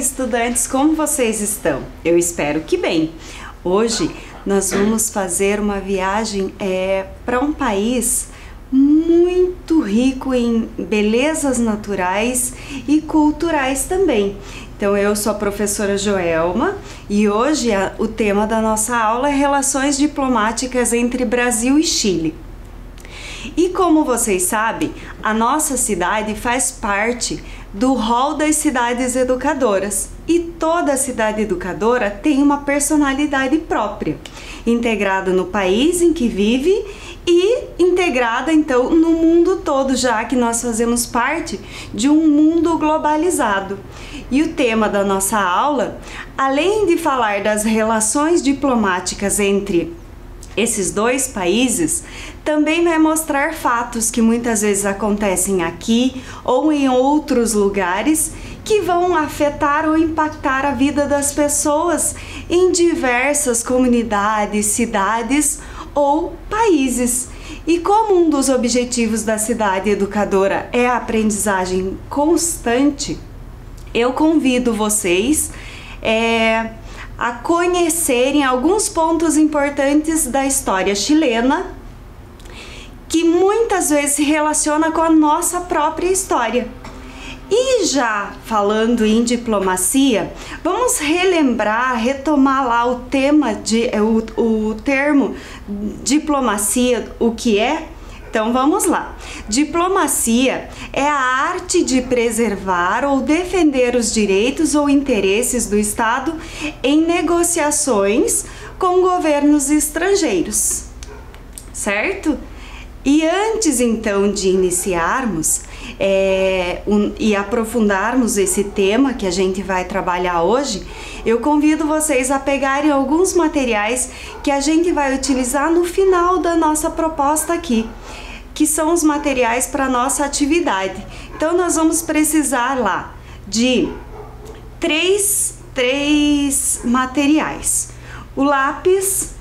estudantes, como vocês estão? Eu espero que bem. Hoje nós vamos fazer uma viagem é, para um país muito rico em belezas naturais e culturais também. Então, eu sou a professora Joelma e hoje a, o tema da nossa aula é Relações Diplomáticas entre Brasil e Chile. E como vocês sabem, a nossa cidade faz parte do rol das cidades educadoras e toda cidade educadora tem uma personalidade própria, integrada no país em que vive e integrada então no mundo todo, já que nós fazemos parte de um mundo globalizado. E o tema da nossa aula, além de falar das relações diplomáticas entre esses dois países, também vai mostrar fatos que muitas vezes acontecem aqui ou em outros lugares que vão afetar ou impactar a vida das pessoas em diversas comunidades, cidades ou países. E como um dos objetivos da cidade educadora é a aprendizagem constante, eu convido vocês é, a conhecerem alguns pontos importantes da história chilena que muitas vezes se relaciona com a nossa própria história. E já falando em diplomacia, vamos relembrar, retomar lá o tema de o, o termo diplomacia, o que é? Então vamos lá. Diplomacia é a arte de preservar ou defender os direitos ou interesses do Estado em negociações com governos estrangeiros. Certo? E antes então de iniciarmos é, um, e aprofundarmos esse tema que a gente vai trabalhar hoje, eu convido vocês a pegarem alguns materiais que a gente vai utilizar no final da nossa proposta aqui, que são os materiais para nossa atividade. Então nós vamos precisar lá de três, três materiais: o lápis,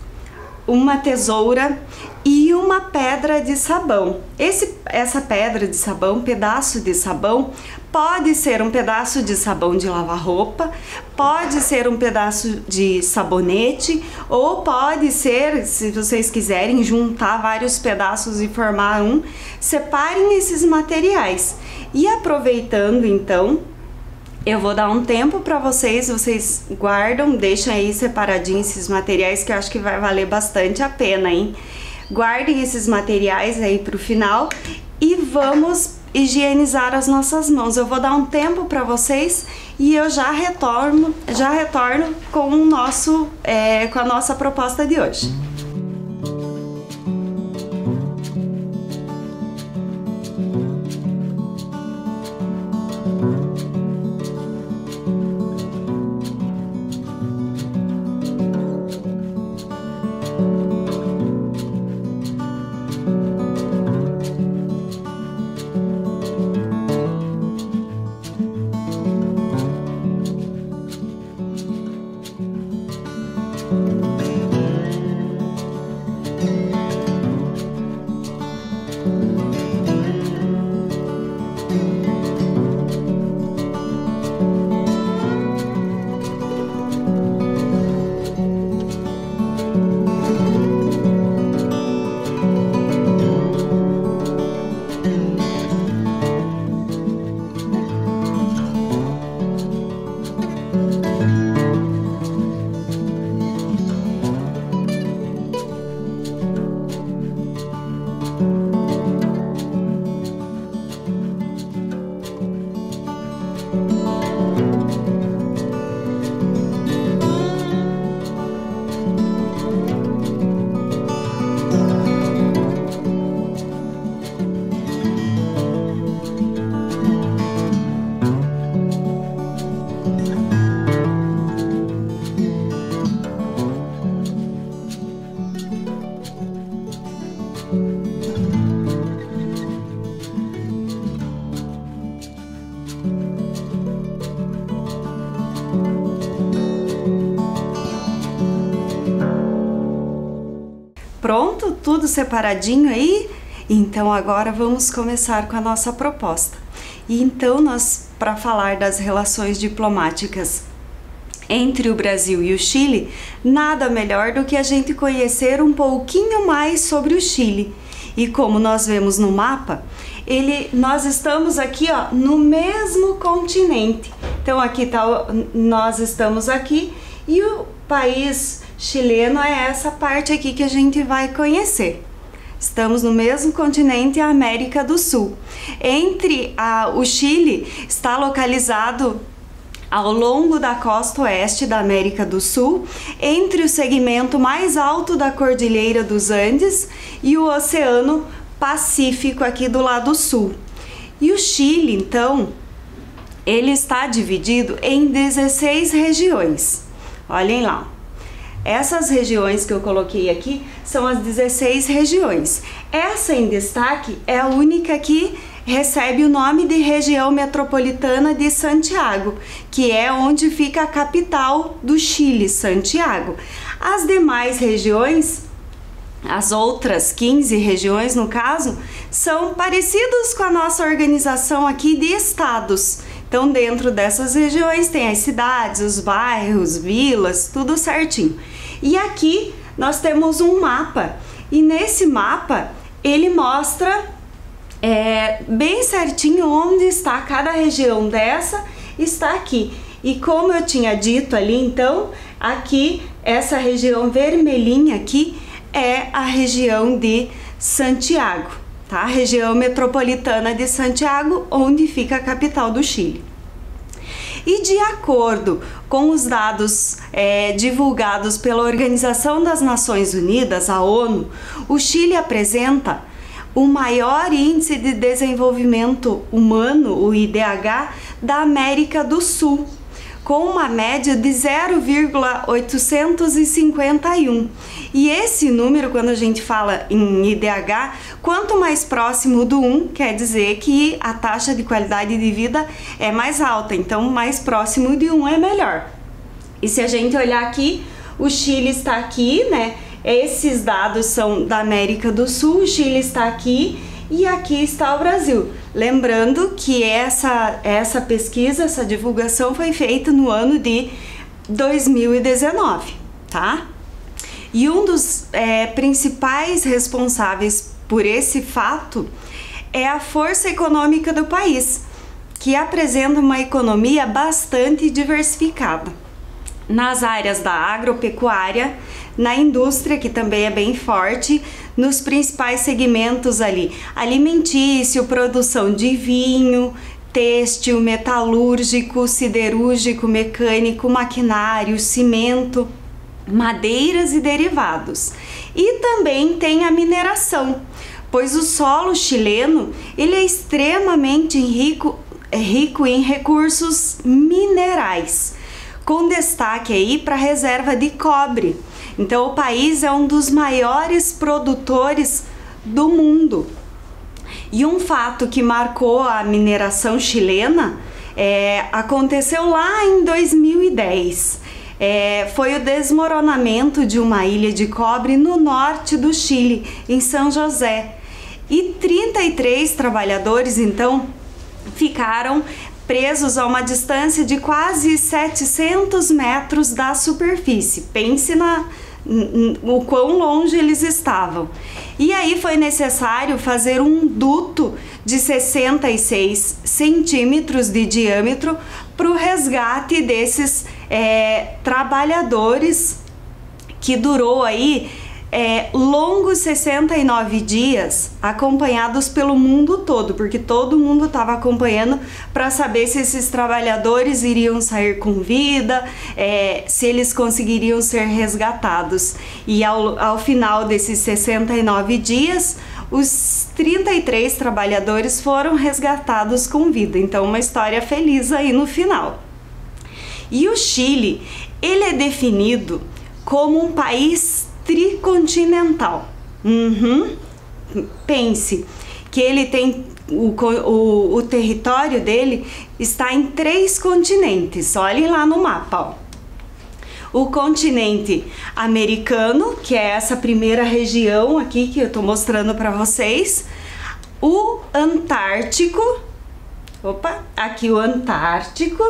uma tesoura e uma pedra de sabão. Esse, essa pedra de sabão, pedaço de sabão, pode ser um pedaço de sabão de lavar roupa, pode ser um pedaço de sabonete, ou pode ser, se vocês quiserem, juntar vários pedaços e formar um. Separem esses materiais. E aproveitando então, eu vou dar um tempo para vocês, vocês guardam, deixam aí separadinho esses materiais que eu acho que vai valer bastante a pena, hein? Guardem esses materiais aí para o final e vamos higienizar as nossas mãos. Eu vou dar um tempo para vocês e eu já retorno, já retorno com o nosso, é, com a nossa proposta de hoje. Tudo separadinho aí? Então agora vamos começar com a nossa proposta. E então nós, para falar das relações diplomáticas entre o Brasil e o Chile, nada melhor do que a gente conhecer um pouquinho mais sobre o Chile. E como nós vemos no mapa, ele, nós estamos aqui ó, no mesmo continente. Então aqui tá, nós estamos aqui e o país chileno é essa parte aqui que a gente vai conhecer. Estamos no mesmo continente, a América do Sul. Entre a, o Chile está localizado ao longo da costa oeste da América do Sul, entre o segmento mais alto da Cordilheira dos Andes e o Oceano Pacífico aqui do lado sul. E o Chile, então, ele está dividido em 16 regiões. Olhem lá. Essas regiões que eu coloquei aqui são as 16 regiões. Essa em destaque é a única que recebe o nome de região metropolitana de Santiago, que é onde fica a capital do Chile, Santiago. As demais regiões, as outras 15 regiões no caso, são parecidas com a nossa organização aqui de estados. Então, dentro dessas regiões tem as cidades, os bairros, vilas, tudo certinho. E aqui nós temos um mapa, e nesse mapa ele mostra é, bem certinho onde está cada região dessa, está aqui. E como eu tinha dito ali, então, aqui, essa região vermelhinha aqui é a região de Santiago, tá? A região metropolitana de Santiago, onde fica a capital do Chile. E de acordo com os dados é, divulgados pela Organização das Nações Unidas, a ONU, o Chile apresenta o maior índice de desenvolvimento humano, o IDH, da América do Sul, com uma média de 0,851. E esse número, quando a gente fala em IDH, quanto mais próximo do 1, quer dizer que a taxa de qualidade de vida é mais alta, então mais próximo de 1 é melhor. E se a gente olhar aqui, o Chile está aqui, né? Esses dados são da América do Sul, o Chile está aqui e aqui está o Brasil. Lembrando que essa, essa pesquisa, essa divulgação foi feita no ano de 2019, tá? E um dos é, principais responsáveis por esse fato é a força econômica do país, que apresenta uma economia bastante diversificada nas áreas da agropecuária, na indústria, que também é bem forte, nos principais segmentos ali: alimentício, produção de vinho, têxtil, metalúrgico, siderúrgico, mecânico, maquinário, cimento, madeiras e derivados. E também tem a mineração, pois o solo chileno ele é extremamente rico, rico em recursos minerais com destaque aí para a reserva de cobre. Então, o país é um dos maiores produtores do mundo. E um fato que marcou a mineração chilena é, aconteceu lá em 2010. É, foi o desmoronamento de uma ilha de cobre no norte do Chile, em São José. E 33 trabalhadores então ficaram presos a uma distância de quase 700 metros da superfície. Pense na, o quão longe eles estavam. E aí foi necessário fazer um duto de 66 centímetros de diâmetro para o resgate desses é, trabalhadores que durou aí é, longos 69 dias acompanhados pelo mundo todo, porque todo mundo estava acompanhando para saber se esses trabalhadores iriam sair com vida, é, se eles conseguiriam ser resgatados. E ao, ao final desses 69 dias, os 33 trabalhadores foram resgatados com vida. Então, uma história feliz aí no final. E o Chile, ele é definido como um país tricontinental. Uhum. Pense que ele tem o, o, o, território dele está em três continentes. Olhem lá no mapa. Ó. O continente americano, que é essa primeira região aqui que eu estou mostrando para vocês. O Antártico, opa, aqui o Antártico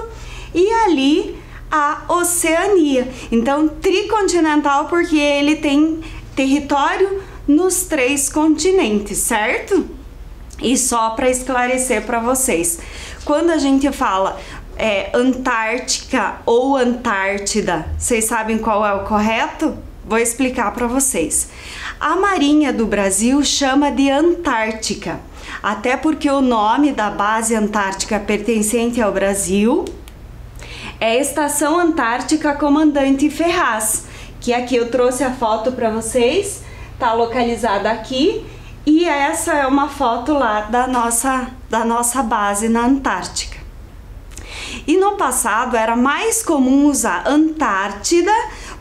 e ali a Oceania. Então, tricontinental porque ele tem território nos três continentes, certo? E só para esclarecer para vocês, quando a gente fala é, Antártica ou Antártida, vocês sabem qual é o correto? Vou explicar para vocês. A Marinha do Brasil chama de Antártica, até porque o nome da base antártica pertencente ao Brasil é Estação Antártica Comandante Ferraz, que aqui eu trouxe a foto para vocês, tá localizada aqui e essa é uma foto lá da nossa, da nossa base na Antártica. E no passado era mais comum usar Antártida,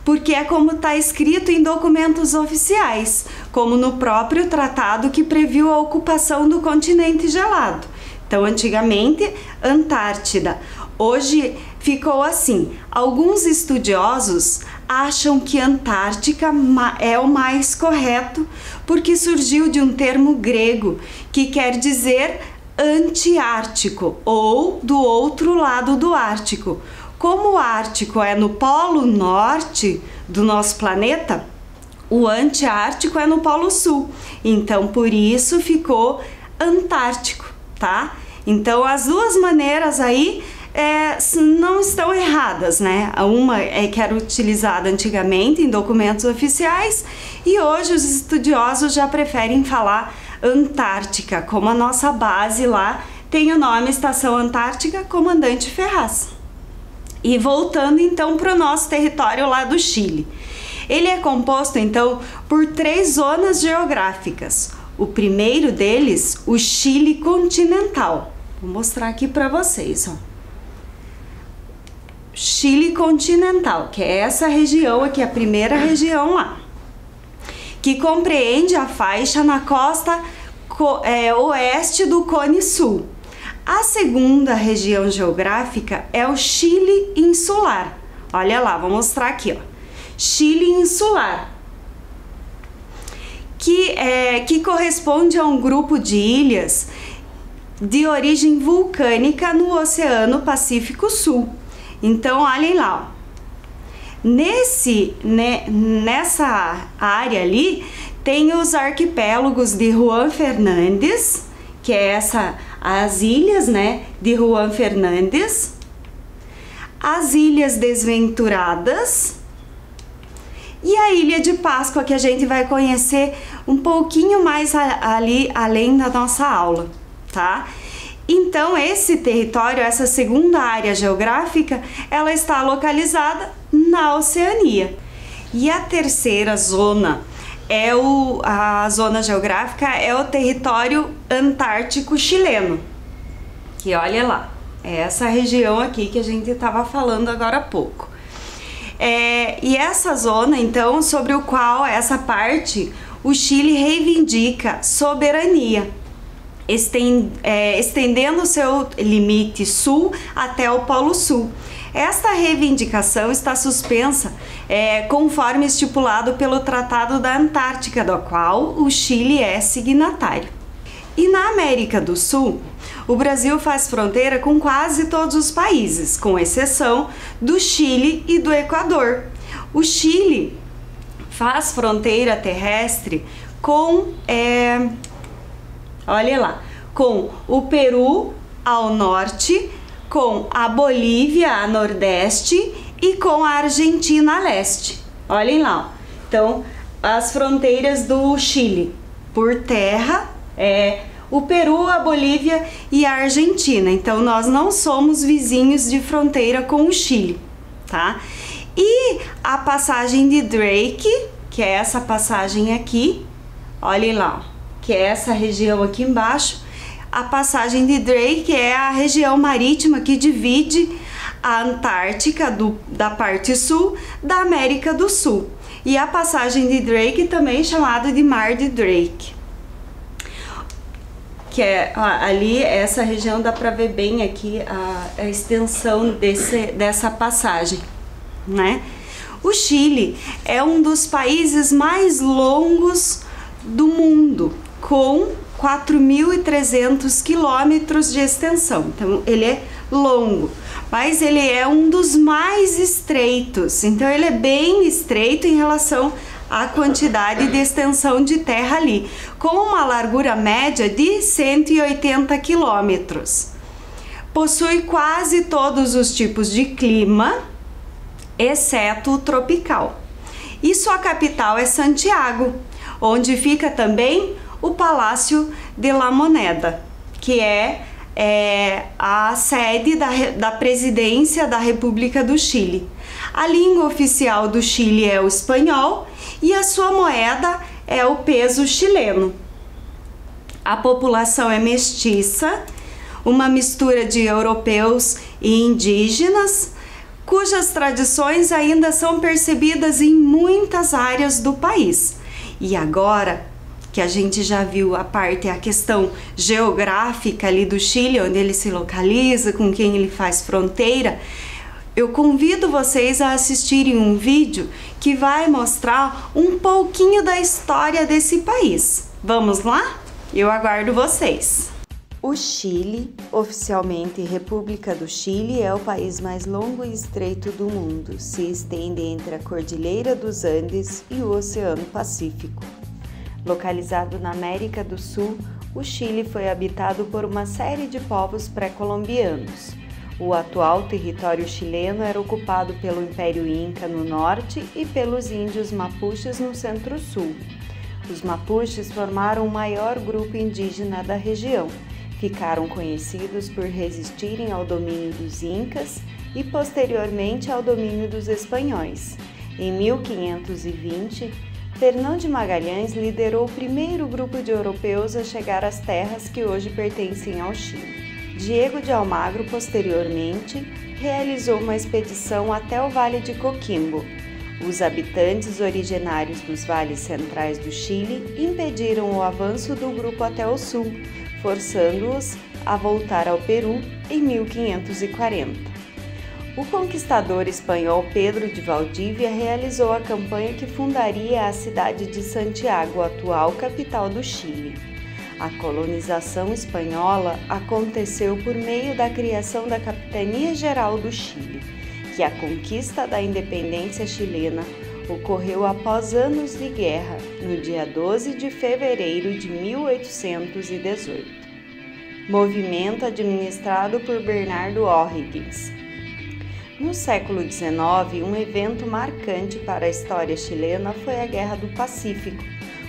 porque é como está escrito em documentos oficiais, como no próprio tratado que previu a ocupação do continente gelado. Então, antigamente, Antártida. Hoje ficou assim. Alguns estudiosos acham que Antártica é o mais correto porque surgiu de um termo grego que quer dizer antiártico ou do outro lado do Ártico. Como o Ártico é no polo norte do nosso planeta, o antiártico é no polo sul. Então, por isso ficou Antártico, tá? Então, as duas maneiras aí é, não estão erradas, né? Uma é que era utilizada antigamente em documentos oficiais e hoje os estudiosos já preferem falar Antártica, como a nossa base lá tem o nome Estação Antártica Comandante Ferraz. E voltando então para o nosso território lá do Chile. Ele é composto então por três zonas geográficas. O primeiro deles, o Chile continental. Vou mostrar aqui para vocês, ó. Chile continental, que é essa região aqui, a primeira região lá, que compreende a faixa na costa é, oeste do Cone Sul. A segunda região geográfica é o Chile insular. Olha lá, vou mostrar aqui, ó. Chile insular, que, é, que corresponde a um grupo de ilhas de origem vulcânica no Oceano Pacífico Sul. Então, olhem lá. Ó. Nesse, né, nessa área ali, tem os arquipélagos de Juan Fernandes, que é essa, as ilhas, né, de Juan Fernandes, as Ilhas Desventuradas e a Ilha de Páscoa, que a gente vai conhecer um pouquinho mais ali, além da nossa aula, tá? Então, esse território, essa segunda área geográfica, ela está localizada na Oceania. E a terceira zona é o, a zona geográfica é o território antártico chileno. Que olha lá, é essa região aqui que a gente estava falando agora há pouco. É, e essa zona, então, sobre o qual essa parte o Chile reivindica soberania estendendo seu limite sul até o Polo Sul. Esta reivindicação está suspensa é, conforme estipulado pelo Tratado da Antártica, do qual o Chile é signatário. E na América do Sul, o Brasil faz fronteira com quase todos os países, com exceção do Chile e do Equador. O Chile faz fronteira terrestre com é, olha lá, com o Peru ao norte, com a Bolívia a nordeste e com a Argentina a leste. Olhem lá. Então, as fronteiras do Chile por terra é o Peru, a Bolívia e a Argentina. Então, nós não somos vizinhos de fronteira com o Chile, tá? E a passagem de Drake, que é essa passagem aqui, olhem lá, que é essa região aqui embaixo. A passagem de Drake é a região marítima que divide a Antártica do, da parte sul da América do Sul. E a passagem de Drake também chamada de Mar de Drake. Que é ali, essa região dá para ver bem aqui a, a extensão desse, dessa passagem, né? O Chile é um dos países mais longos do mundo com 4.300 quilômetros de extensão, então ele é longo, mas ele é um dos mais estreitos, então ele é bem estreito em relação à quantidade de extensão de terra ali, com uma largura média de 180 quilômetros. Possui quase todos os tipos de clima, exceto o tropical. E sua capital é Santiago, onde fica também o Palácio de la Moneda, que é, é a sede da, da presidência da República do Chile. A língua oficial do Chile é o espanhol e a sua moeda é o peso chileno. A população é mestiça, uma mistura de europeus e indígenas, cujas tradições ainda são percebidas em muitas áreas do país. E agora que a gente já viu a parte, a questão geográfica ali do Chile, onde ele se localiza, com quem ele faz fronteira, eu convido vocês a assistirem um vídeo que vai mostrar um pouquinho da história desse país. Vamos lá? Eu aguardo vocês! O Chile, oficialmente República do Chile, é o país mais longo e estreito do mundo. Se estende entre a Cordilheira dos Andes e o Oceano Pacífico. Localizado na América do Sul, o Chile foi habitado por uma série de povos pré-colombianos. O atual território chileno era ocupado pelo Império Inca no norte e pelos índios mapuches no centro-sul. Os mapuches formaram o maior grupo indígena da região. Ficaram conhecidos por resistirem ao domínio dos incas e posteriormente ao domínio dos espanhóis. Em 1520, Fernão de Magalhães liderou o primeiro grupo de europeus a chegar às terras que hoje pertencem ao Chile. Diego de Almagro, posteriormente, realizou uma expedição até o Vale de Coquimbo. Os habitantes originários dos vales centrais do Chile impediram o avanço do grupo até o sul, forçando-os a voltar ao Peru em 1540. O conquistador espanhol Pedro de Valdívia realizou a campanha que fundaria a cidade de Santiago, atual capital do Chile. A colonização espanhola aconteceu por meio da criação da Capitania Geral do Chile, que a conquista da independência chilena ocorreu após anos de guerra, no dia 12 de fevereiro de 1818. Movimento administrado por Bernardo O'Higgins no século XIX, um evento marcante para a história chilena foi a Guerra do Pacífico,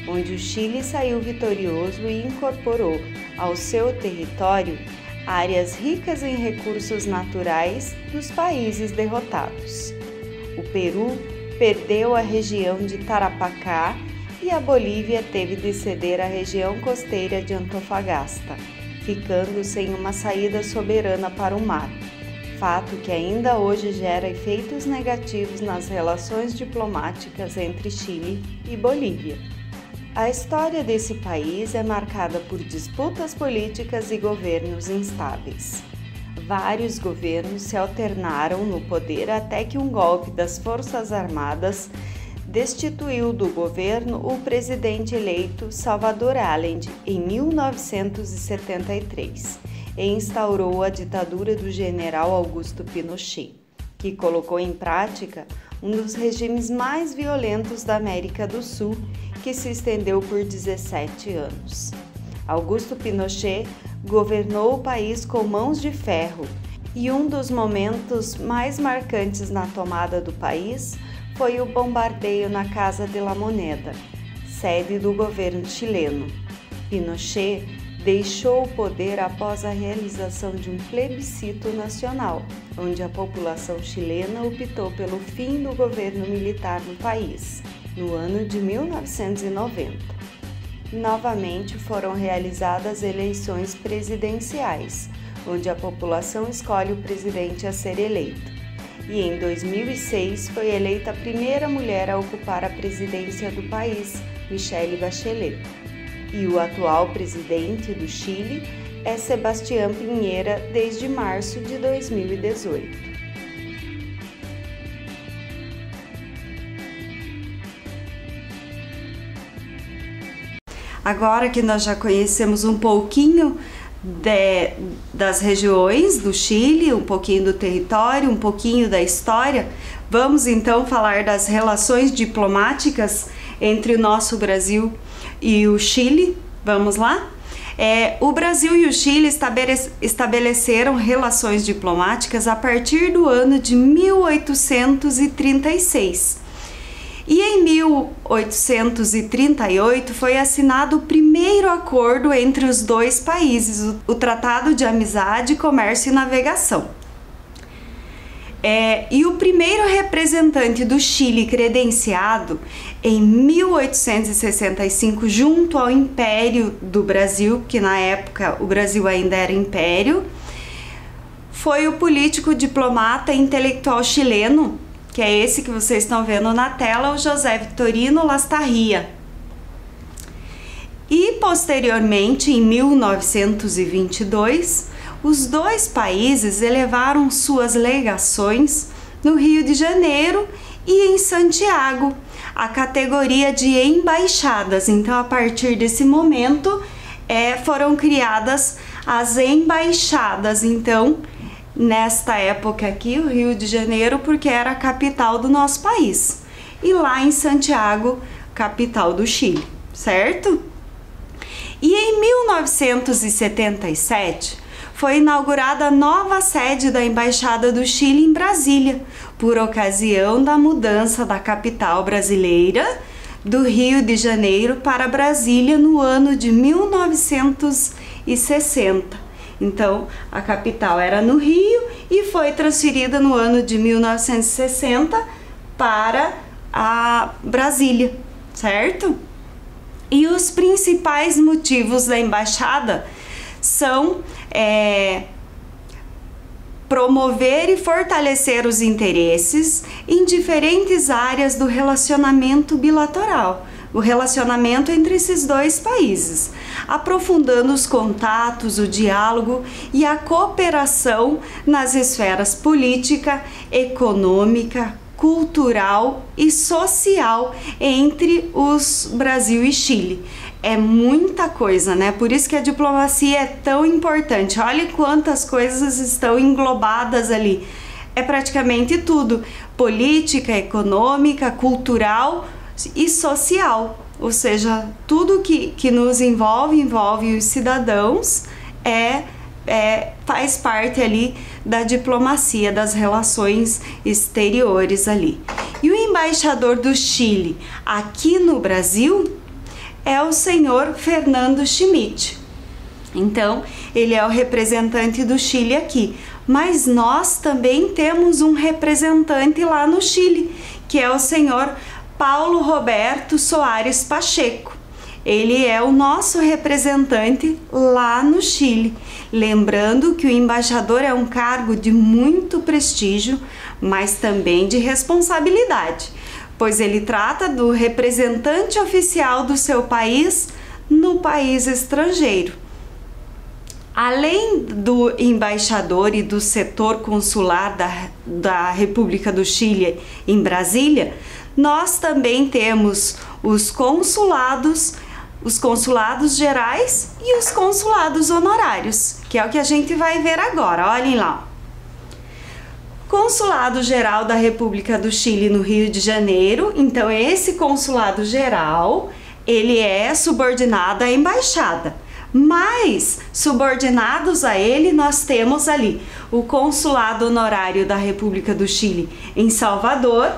onde o Chile saiu vitorioso e incorporou ao seu território áreas ricas em recursos naturais dos países derrotados. O Peru perdeu a região de Tarapacá e a Bolívia teve de ceder a região costeira de Antofagasta, ficando sem uma saída soberana para o mar fato que ainda hoje gera efeitos negativos nas relações diplomáticas entre Chile e Bolívia. A história desse país é marcada por disputas políticas e governos instáveis. Vários governos se alternaram no poder até que um golpe das Forças Armadas destituiu do governo o presidente eleito Salvador Allende em 1973 e instaurou a ditadura do general Augusto Pinochet, que colocou em prática um dos regimes mais violentos da América do Sul, que se estendeu por 17 anos. Augusto Pinochet governou o país com mãos de ferro e um dos momentos mais marcantes na tomada do país foi o bombardeio na Casa de la Moneda, sede do governo chileno. Pinochet deixou o poder após a realização de um plebiscito nacional, onde a população chilena optou pelo fim do governo militar no país, no ano de 1990. Novamente foram realizadas eleições presidenciais, onde a população escolhe o presidente a ser eleito. E em 2006 foi eleita a primeira mulher a ocupar a presidência do país, Michelle Bachelet e o atual presidente do Chile é Sebastián Pinheira desde março de 2018. Agora que nós já conhecemos um pouquinho de, das regiões do Chile, um pouquinho do território, um pouquinho da história, vamos então falar das relações diplomáticas entre o nosso Brasil e o Chile. Vamos lá? É, o Brasil e o Chile estabeleceram relações diplomáticas a partir do ano de 1836. E em 1838 foi assinado o primeiro acordo entre os dois países, o Tratado de Amizade, Comércio e Navegação. É, e o primeiro representante do Chile credenciado em 1865 junto ao Império do Brasil, que na época o Brasil ainda era império, foi o político, diplomata e intelectual chileno, que é esse que vocês estão vendo na tela, o José Vitorino Lastarria. E posteriormente, em 1922, os dois países elevaram suas legações no Rio de Janeiro e em Santiago, a categoria de embaixadas. Então, a partir desse momento, é, foram criadas as embaixadas. Então, nesta época aqui, o Rio de Janeiro, porque era a capital do nosso país, e lá em Santiago, capital do Chile, certo? E em 1977, foi inaugurada a nova sede da Embaixada do Chile em Brasília, por ocasião da mudança da capital brasileira do Rio de Janeiro para Brasília no ano de 1960. Então, a capital era no Rio e foi transferida no ano de 1960 para a Brasília, certo? E os principais motivos da embaixada são é, promover e fortalecer os interesses em diferentes áreas do relacionamento bilateral, o relacionamento entre esses dois países, aprofundando os contatos, o diálogo e a cooperação nas esferas política, econômica, cultural e social entre os Brasil e Chile é muita coisa, né? Por isso que a diplomacia é tão importante. Olha quantas coisas estão englobadas ali. É praticamente tudo: política, econômica, cultural e social. Ou seja, tudo que, que nos envolve, envolve os cidadãos, é, é faz parte ali da diplomacia, das relações exteriores ali. E o embaixador do Chile aqui no Brasil é o senhor Fernando Schmidt. Então, ele é o representante do Chile aqui. Mas nós também temos um representante lá no Chile, que é o senhor Paulo Roberto Soares Pacheco. Ele é o nosso representante lá no Chile. Lembrando que o embaixador é um cargo de muito prestígio, mas também de responsabilidade pois ele trata do representante oficial do seu país no país estrangeiro. Além do embaixador e do setor consular da, da República do Chile em Brasília, nós também temos os consulados, os consulados gerais e os consulados honorários, que é o que a gente vai ver agora. Olhem lá. Consulado Geral da República do Chile no Rio de Janeiro. Então esse consulado geral, ele é subordinado à embaixada. Mas subordinados a ele, nós temos ali o Consulado Honorário da República do Chile em Salvador,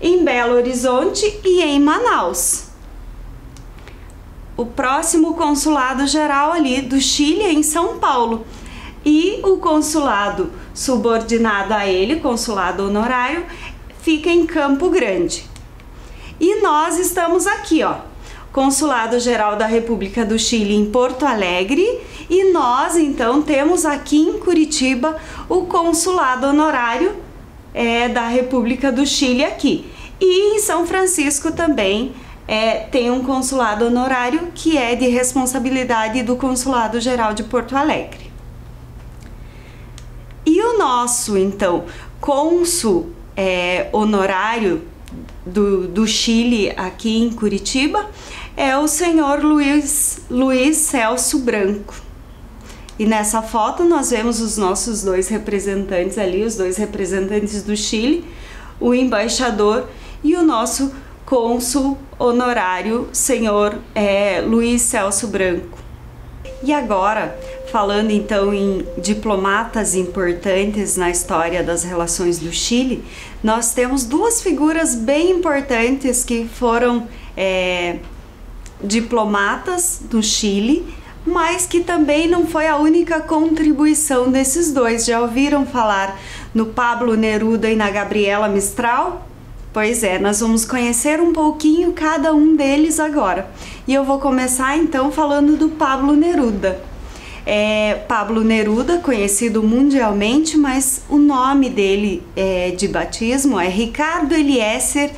em Belo Horizonte e em Manaus. O próximo consulado geral ali do Chile é em São Paulo e o consulado subordinado a ele, consulado honorário, fica em Campo Grande. E nós estamos aqui, ó, Consulado Geral da República do Chile em Porto Alegre, e nós então temos aqui em Curitiba o Consulado Honorário é, da República do Chile aqui. E em São Francisco também é, tem um consulado honorário que é de responsabilidade do Consulado Geral de Porto Alegre. E o nosso, então, cônsul é, honorário do, do Chile aqui em Curitiba é o senhor Luiz, Luiz Celso Branco. E nessa foto nós vemos os nossos dois representantes ali, os dois representantes do Chile, o embaixador e o nosso cônsul honorário, senhor é, Luiz Celso Branco. E agora, falando então em diplomatas importantes na história das relações do Chile, nós temos duas figuras bem importantes que foram é, diplomatas do Chile, mas que também não foi a única contribuição desses dois. Já ouviram falar no Pablo Neruda e na Gabriela Mistral? Pois é, nós vamos conhecer um pouquinho cada um deles agora. E eu vou começar então falando do Pablo Neruda. É, Pablo Neruda, conhecido mundialmente, mas o nome dele é, de batismo é Ricardo Eliezer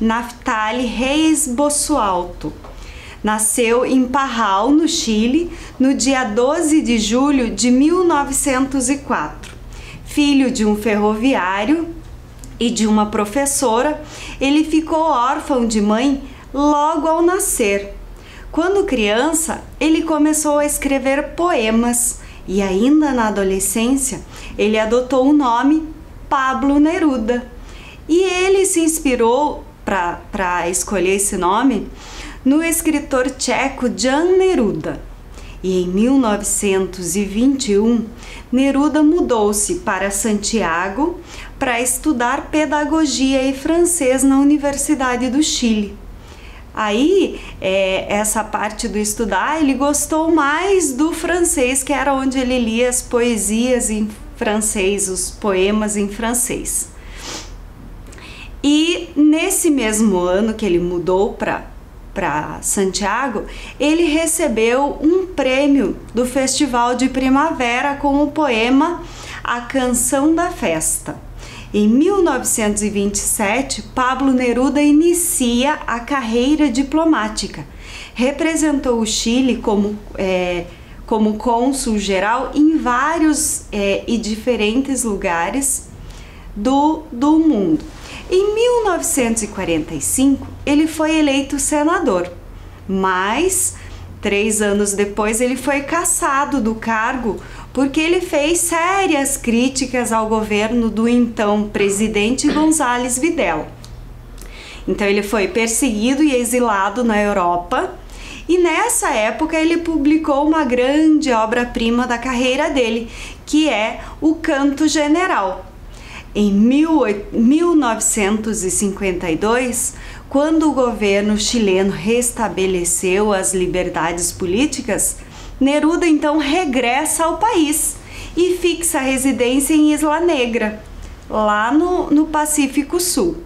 Naftali Reis Bossualto. Nasceu em Parral, no Chile, no dia 12 de julho de 1904. Filho de um ferroviário e de uma professora, ele ficou órfão de mãe logo ao nascer. Quando criança, ele começou a escrever poemas e, ainda na adolescência, ele adotou o nome Pablo Neruda. E ele se inspirou para escolher esse nome no escritor tcheco Jan Neruda. E em 1921, Neruda mudou-se para Santiago para estudar pedagogia e francês na Universidade do Chile. Aí, é, essa parte do estudar, ele gostou mais do francês, que era onde ele lia as poesias em francês, os poemas em francês. E nesse mesmo ano que ele mudou para Santiago, ele recebeu um prêmio do Festival de Primavera com o poema A Canção da Festa. Em 1927, Pablo Neruda inicia a carreira diplomática. Representou o Chile como, é, como cônsul geral em vários é, e diferentes lugares do, do mundo. Em 1945, ele foi eleito senador, mas três anos depois ele foi cassado do cargo porque ele fez sérias críticas ao governo do então presidente González Videla. Então ele foi perseguido e exilado na Europa. E nessa época ele publicou uma grande obra-prima da carreira dele, que é O Canto General, em 1952, quando o governo chileno restabeleceu as liberdades políticas, Neruda então regressa ao país e fixa residência em Isla Negra, lá no, no Pacífico Sul.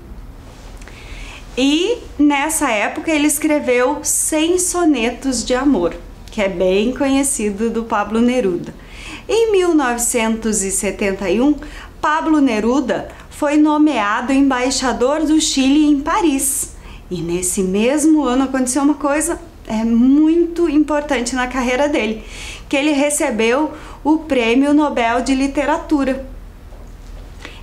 E nessa época ele escreveu 100 sonetos de amor, que é bem conhecido do Pablo Neruda. Em 1971, Pablo Neruda foi nomeado embaixador do Chile em Paris. E nesse mesmo ano aconteceu uma coisa é, muito importante na carreira dele, que ele recebeu o Prêmio Nobel de Literatura.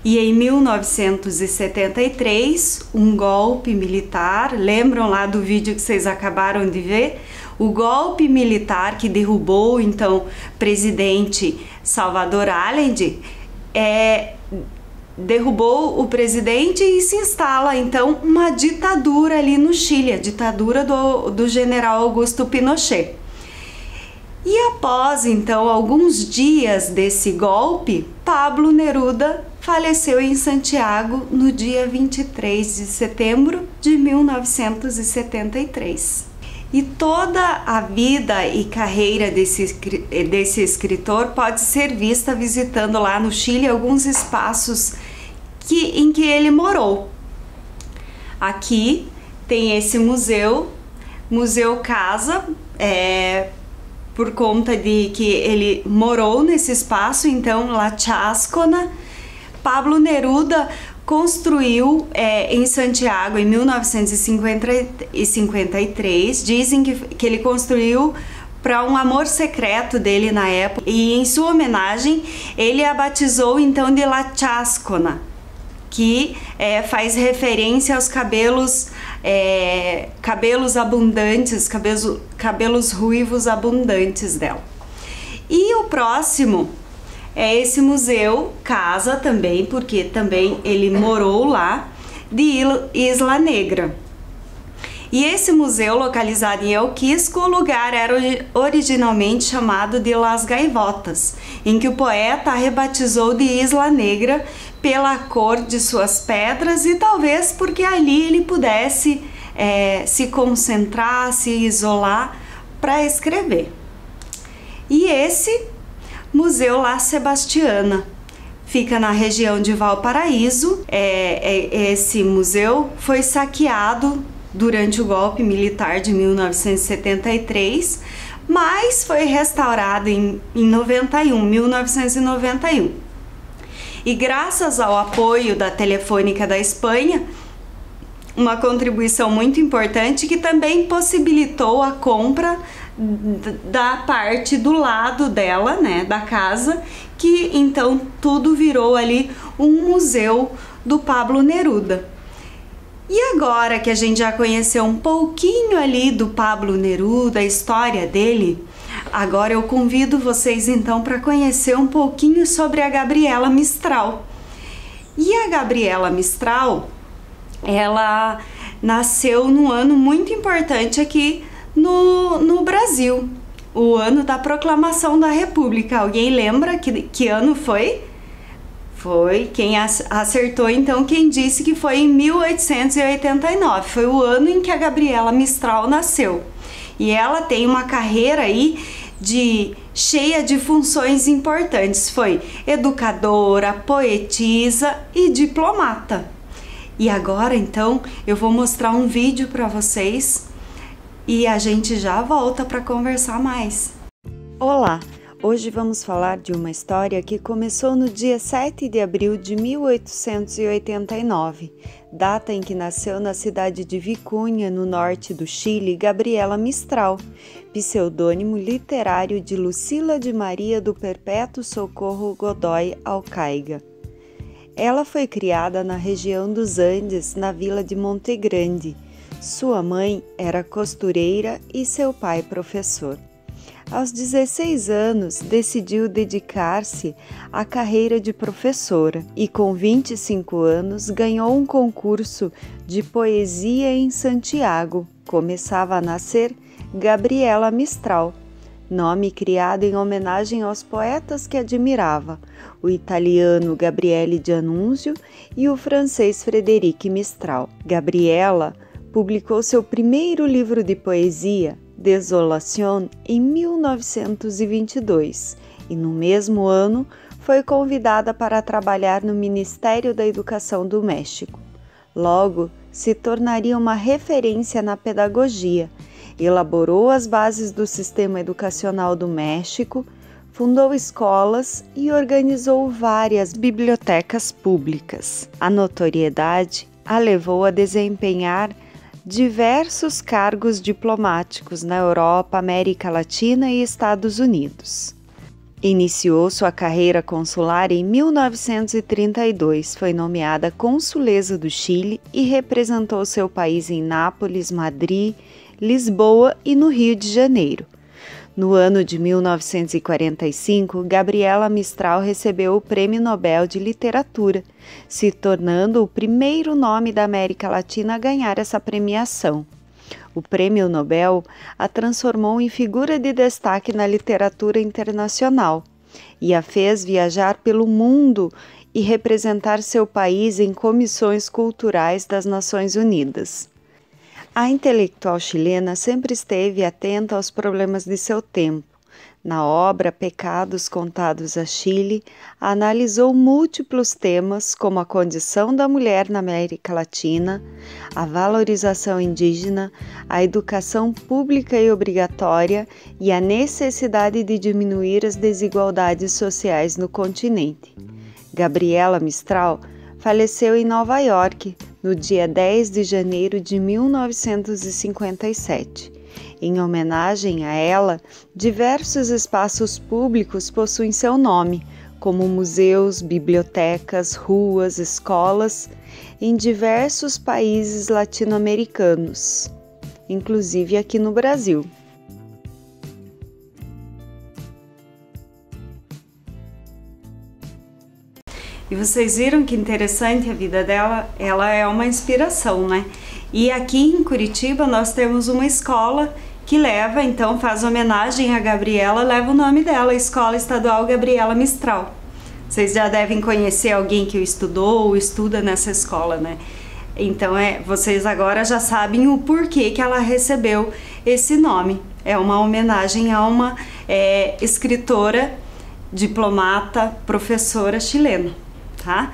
E em 1973, um golpe militar, lembram lá do vídeo que vocês acabaram de ver? O golpe militar que derrubou então presidente Salvador Allende é, derrubou o presidente e se instala então uma ditadura ali no Chile, a ditadura do, do general Augusto Pinochet. E após então alguns dias desse golpe, Pablo Neruda faleceu em Santiago no dia 23 de setembro de 1973. E toda a vida e carreira desse, desse escritor pode ser vista visitando lá no Chile alguns espaços que, em que ele morou. Aqui tem esse museu, Museu Casa, é, por conta de que ele morou nesse espaço, então La Chascona. Pablo Neruda construiu é, em Santiago em 1953. Dizem que, que ele construiu para um amor secreto dele na época e em sua homenagem ele a batizou então de La Chascona, que é, faz referência aos cabelos é, cabelos abundantes, cabelos, cabelos ruivos abundantes dela. E o próximo é esse museu, casa também, porque também ele morou lá, de Isla Negra. E esse museu, localizado em El Quisco, o lugar era originalmente chamado de Las Gaivotas, em que o poeta a rebatizou de Isla Negra pela cor de suas pedras e talvez porque ali ele pudesse é, se concentrar, se isolar para escrever. E esse Museu La Sebastiana fica na região de Valparaíso. É, é, esse museu foi saqueado durante o golpe militar de 1973, mas foi restaurado em, em 91, 1991. E graças ao apoio da Telefônica da Espanha, uma contribuição muito importante que também possibilitou a compra da parte do lado dela, né, da casa, que então tudo virou ali um museu do Pablo Neruda. E agora que a gente já conheceu um pouquinho ali do Pablo Neruda, a história dele, agora eu convido vocês então para conhecer um pouquinho sobre a Gabriela Mistral. E a Gabriela Mistral, ela nasceu num ano muito importante aqui no, no Brasil, o ano da proclamação da República. Alguém lembra que, que ano foi? Foi quem acertou então quem disse que foi em 1889. Foi o ano em que a Gabriela Mistral nasceu. E ela tem uma carreira aí de cheia de funções importantes. Foi educadora, poetisa e diplomata. E agora então eu vou mostrar um vídeo para vocês e a gente já volta para conversar mais. Olá! Hoje vamos falar de uma história que começou no dia 7 de abril de 1889, data em que nasceu na cidade de Vicunha, no norte do Chile, Gabriela Mistral, pseudônimo literário de Lucila de Maria do Perpétuo Socorro Godoy Alcaiga. Ela foi criada na região dos Andes, na vila de Monte Grande. Sua mãe era costureira e seu pai professor. Aos 16 anos, decidiu dedicar-se à carreira de professora e, com 25 anos, ganhou um concurso de poesia em Santiago. Começava a nascer Gabriela Mistral, nome criado em homenagem aos poetas que admirava, o italiano Gabriele de Annunzio e o francês Frederic Mistral. Gabriela publicou seu primeiro livro de poesia, Desolation em 1922 e no mesmo ano foi convidada para trabalhar no Ministério da Educação do México. Logo, se tornaria uma referência na pedagogia, elaborou as bases do sistema educacional do México, fundou escolas e organizou várias bibliotecas públicas. A notoriedade a levou a desempenhar diversos cargos diplomáticos na Europa, América Latina e Estados Unidos. Iniciou sua carreira consular em 1932, foi nomeada consuleza do Chile e representou seu país em Nápoles, Madrid, Lisboa e no Rio de Janeiro. No ano de 1945, Gabriela Mistral recebeu o Prêmio Nobel de Literatura, se tornando o primeiro nome da América Latina a ganhar essa premiação. O Prêmio Nobel a transformou em figura de destaque na literatura internacional e a fez viajar pelo mundo e representar seu país em comissões culturais das Nações Unidas. A intelectual chilena sempre esteve atenta aos problemas de seu tempo. Na obra Pecados Contados a Chile, analisou múltiplos temas como a condição da mulher na América Latina, a valorização indígena, a educação pública e obrigatória e a necessidade de diminuir as desigualdades sociais no continente. Gabriela Mistral faleceu em Nova York no dia 10 de janeiro de 1957. Em homenagem a ela, diversos espaços públicos possuem seu nome, como museus, bibliotecas, ruas, escolas em diversos países latino-americanos, inclusive aqui no Brasil. E vocês viram que interessante a vida dela? Ela é uma inspiração, né? E aqui em Curitiba nós temos uma escola que leva, então faz homenagem a Gabriela, leva o nome dela, Escola Estadual Gabriela Mistral. Vocês já devem conhecer alguém que estudou ou estuda nessa escola, né? Então é, vocês agora já sabem o porquê que ela recebeu esse nome. É uma homenagem a uma é, escritora, diplomata, professora chilena, tá?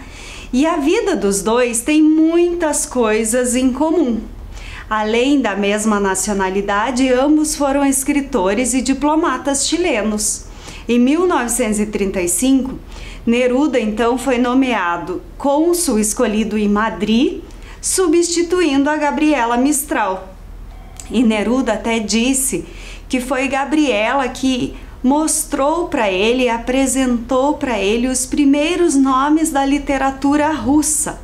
E a vida dos dois tem muitas coisas em comum. Além da mesma nacionalidade, ambos foram escritores e diplomatas chilenos. Em 1935, Neruda então foi nomeado cônsul escolhido em Madrid, substituindo a Gabriela Mistral. E Neruda até disse que foi Gabriela que mostrou para ele, apresentou para ele os primeiros nomes da literatura russa,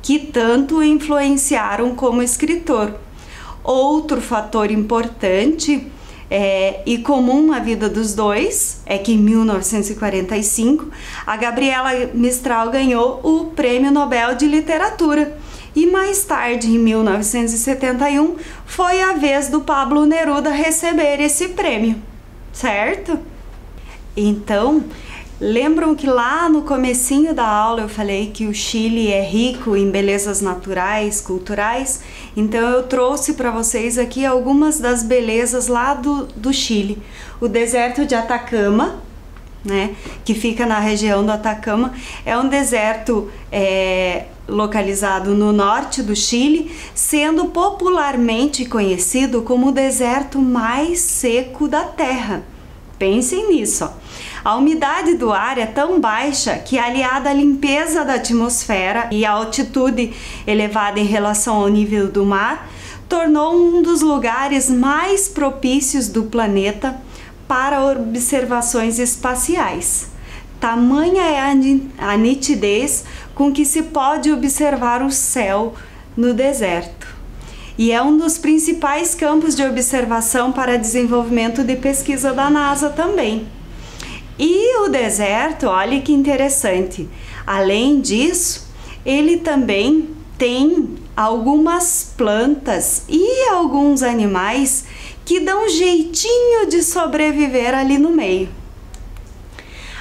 que tanto o influenciaram como escritor. Outro fator importante é, e comum na vida dos dois é que em 1945 a Gabriela Mistral ganhou o Prêmio Nobel de Literatura. E mais tarde, em 1971, foi a vez do Pablo Neruda receber esse prêmio certo? Então, lembram que lá no comecinho da aula eu falei que o Chile é rico em belezas naturais, culturais? Então eu trouxe para vocês aqui algumas das belezas lá do, do Chile. O deserto de Atacama, né, que fica na região do Atacama, é um deserto é, localizado no norte do Chile, sendo popularmente conhecido como o deserto mais seco da Terra. Pensem nisso. A umidade do ar é tão baixa que, aliada à limpeza da atmosfera e à altitude elevada em relação ao nível do mar, tornou um dos lugares mais propícios do planeta para observações espaciais. Tamanha é a nitidez com que se pode observar o céu no deserto. E é um dos principais campos de observação para desenvolvimento de pesquisa da NASA também. E o deserto, olha que interessante. Além disso, ele também tem algumas plantas e alguns animais que dão jeitinho de sobreviver ali no meio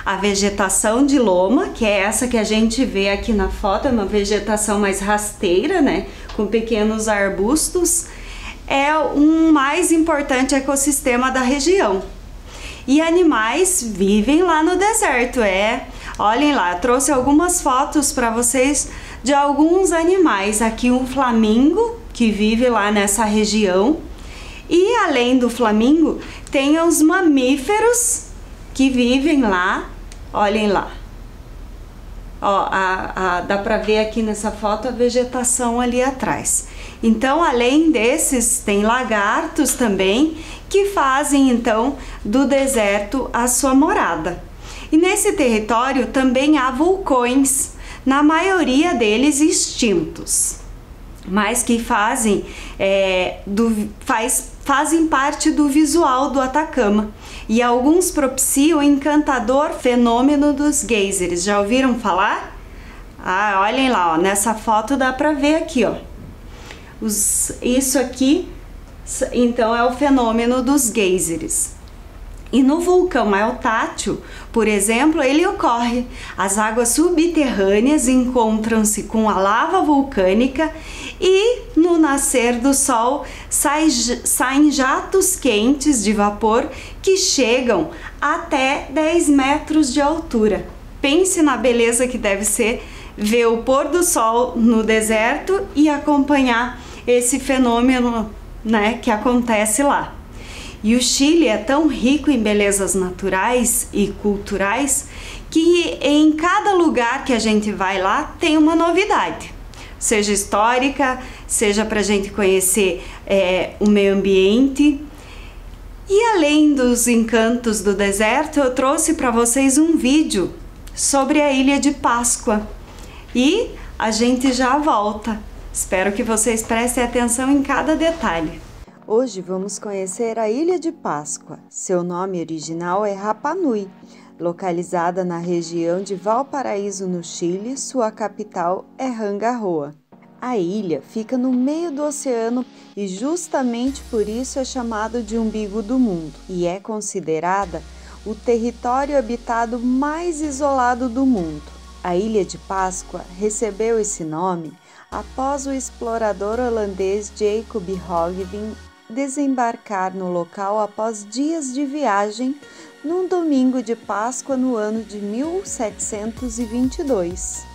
a vegetação de loma, que é essa que a gente vê aqui na foto, é uma vegetação mais rasteira, né, com pequenos arbustos, é um mais importante ecossistema da região. E animais vivem lá no deserto, é. Olhem lá, trouxe algumas fotos para vocês de alguns animais. Aqui um flamingo que vive lá nessa região. E além do flamingo, tem os mamíferos que vivem lá Olhem lá. Ó, a, a, dá para ver aqui nessa foto a vegetação ali atrás. Então, além desses, tem lagartos também que fazem então do deserto a sua morada. E nesse território também há vulcões, na maioria deles extintos, mas que fazem, é, do, faz, fazem parte do visual do Atacama e alguns propiciam o encantador fenômeno dos geysers. Já ouviram falar? Ah, olhem lá, ó, nessa foto dá para ver aqui, ó. Os, isso aqui, então, é o fenômeno dos geysers. E no vulcão Eltátil, por exemplo, ele ocorre. As águas subterrâneas encontram-se com a lava vulcânica e no nascer do sol sai, saem jatos quentes de vapor que chegam até 10 metros de altura. Pense na beleza que deve ser ver o pôr do sol no deserto e acompanhar esse fenômeno né, que acontece lá. E o Chile é tão rico em belezas naturais e culturais que em cada lugar que a gente vai lá tem uma novidade, seja histórica, seja para a gente conhecer é, o meio ambiente. E além dos encantos do deserto, eu trouxe para vocês um vídeo sobre a Ilha de Páscoa. E a gente já volta. Espero que vocês prestem atenção em cada detalhe. Hoje vamos conhecer a Ilha de Páscoa. Seu nome original é Rapa Nui. Localizada na região de Valparaíso, no Chile, sua capital é Rangaroa. A ilha fica no meio do oceano e justamente por isso é chamado de umbigo do mundo e é considerada o território habitado mais isolado do mundo. A Ilha de Páscoa recebeu esse nome após o explorador holandês Jacob Hoggeveen desembarcar no local após dias de viagem num domingo de Páscoa no ano de 1722.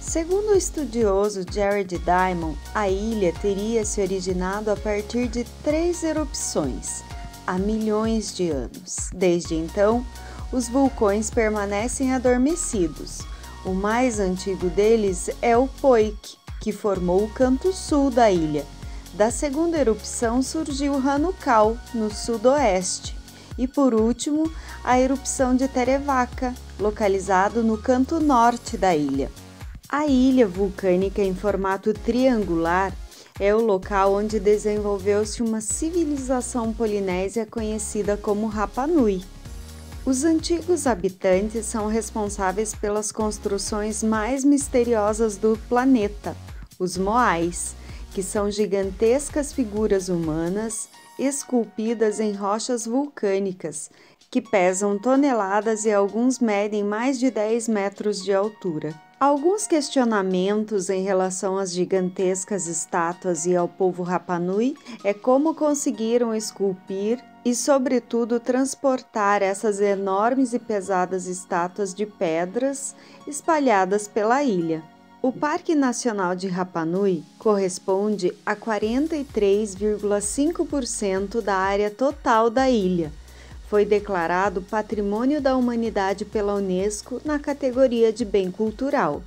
Segundo o estudioso Jared Diamond, a ilha teria se originado a partir de três erupções há milhões de anos. Desde então, os vulcões permanecem adormecidos. O mais antigo deles é o Poik, que formou o canto sul da ilha da segunda erupção surgiu Hanukal, no sudoeste, e por último, a erupção de Terevaca, localizado no canto norte da ilha. A ilha vulcânica em formato triangular é o local onde desenvolveu-se uma civilização polinésia conhecida como Rapa Nui. Os antigos habitantes são responsáveis pelas construções mais misteriosas do planeta, os Moais, que são gigantescas figuras humanas esculpidas em rochas vulcânicas que pesam toneladas e alguns medem mais de 10 metros de altura. Alguns questionamentos em relação às gigantescas estátuas e ao povo Rapanui é como conseguiram esculpir e, sobretudo, transportar essas enormes e pesadas estátuas de pedras espalhadas pela ilha. O Parque Nacional de Rapanui corresponde a 43,5% da área total da ilha. Foi declarado Patrimônio da Humanidade pela Unesco na categoria de bem cultural.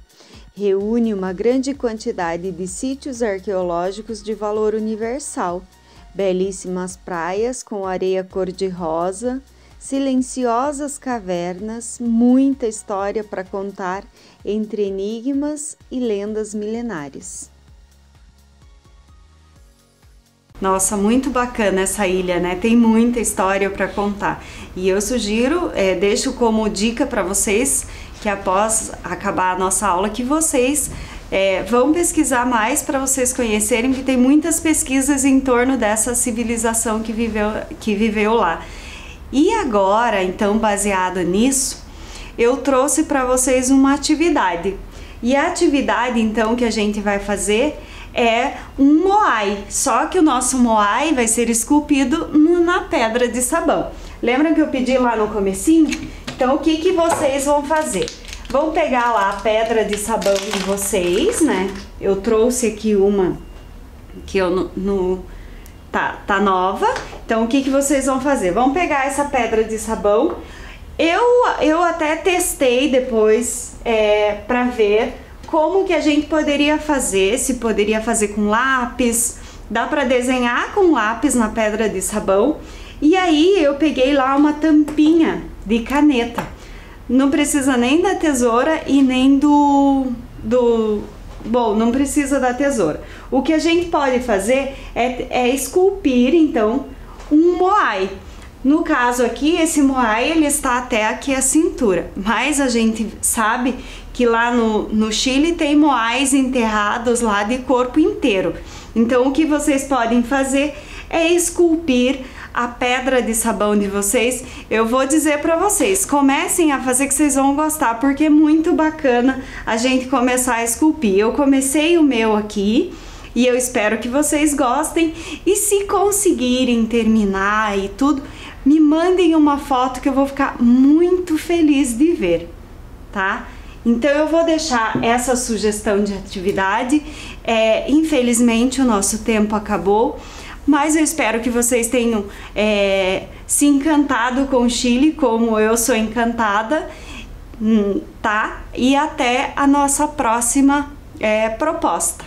Reúne uma grande quantidade de sítios arqueológicos de valor universal, belíssimas praias com areia cor-de-rosa, silenciosas cavernas, muita história para contar entre enigmas e lendas milenares. Nossa, muito bacana essa ilha, né? Tem muita história para contar. E eu sugiro, é, deixo como dica para vocês que após acabar a nossa aula, que vocês é, vão pesquisar mais para vocês conhecerem, que tem muitas pesquisas em torno dessa civilização que viveu, que viveu lá. E agora, então, baseado nisso, eu trouxe para vocês uma atividade. E a atividade, então, que a gente vai fazer é um moai, só que o nosso moai vai ser esculpido na pedra de sabão. Lembra que eu pedi lá no comecinho? Então, o que, que vocês vão fazer? Vão pegar lá a pedra de sabão de vocês, né? Eu trouxe aqui uma que eu no, no tá, tá nova. Então, o que, que vocês vão fazer? Vão pegar essa pedra de sabão. Eu, eu até testei depois é, para ver como que a gente poderia fazer, se poderia fazer com lápis, dá para desenhar com lápis na pedra de sabão. E aí eu peguei lá uma tampinha de caneta. Não precisa nem da tesoura e nem do, do Bom, não precisa da tesoura. O que a gente pode fazer é, é esculpir, então, um moai. No caso aqui, esse moai ele está até aqui a cintura, mas a gente sabe que lá no, no Chile tem moais enterrados lá de corpo inteiro. Então, o que vocês podem fazer é esculpir a pedra de sabão de vocês, eu vou dizer para vocês, comecem a fazer que vocês vão gostar, porque é muito bacana a gente começar a esculpir. Eu comecei o meu aqui e eu espero que vocês gostem e se conseguirem terminar e tudo, me mandem uma foto que eu vou ficar muito feliz de ver, tá? Então eu vou deixar essa sugestão de atividade. É, infelizmente o nosso tempo acabou. Mas eu espero que vocês tenham é, se encantado com o Chile, como eu sou encantada, hum, tá? E até a nossa próxima é, proposta.